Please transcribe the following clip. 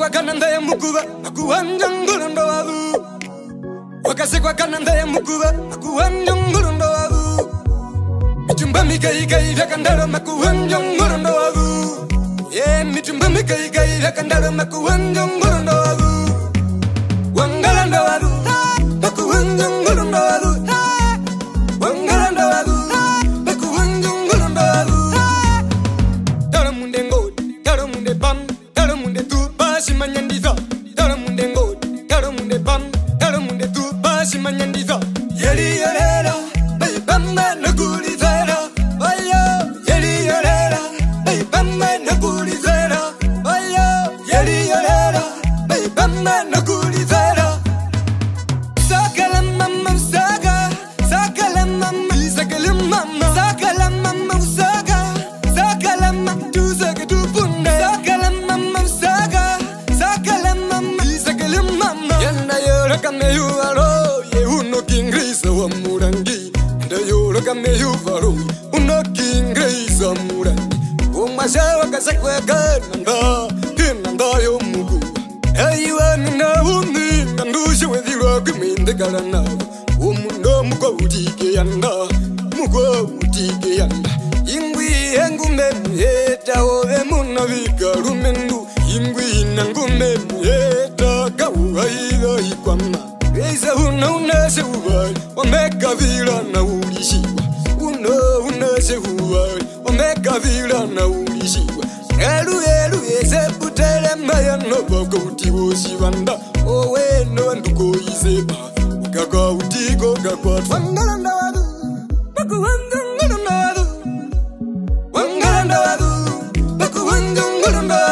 wakasekwa kana ndaye muguva akuwanja ngurundo wavu wakasekwa kana ndaye muguva akuwanja ngurundo wavu mitumba mikaikai vyakandaroma kuwanja ngurundo wavu ye mitumba mikaikai vyakandaroma kuwanja ngurundo wavu لما نقول ذرة ساكا لما مساكا ساكا لما مساكا لما ساكا لما مساكا ساكا لما توزاكا توبنا ساكا لما مساكا ساكا لما مساكا لما يلا يراكا ميوارو يهونو كينغريسا ومورانجي ndayoraka meyuvaro unakingreza murangi umashavakasakweka nanda kinandayo ndagala na omundu omukobutikeyanga mukobutikeyanga ingwihe ngume mueta wobe muno bikalumendu ingwihina ngume mueta kawuhaiga ikwama beisa huna unase huvali wamekavila na ulisiwa uno unase huvali wamekavila na ulisiwa eluelu ese butelemayano bakouti bosi banda owe no bandukoiseba Gaka utigo gakwat Wangala ndawadu Baku wangala ndawadu Wangala ndawadu Baku wangala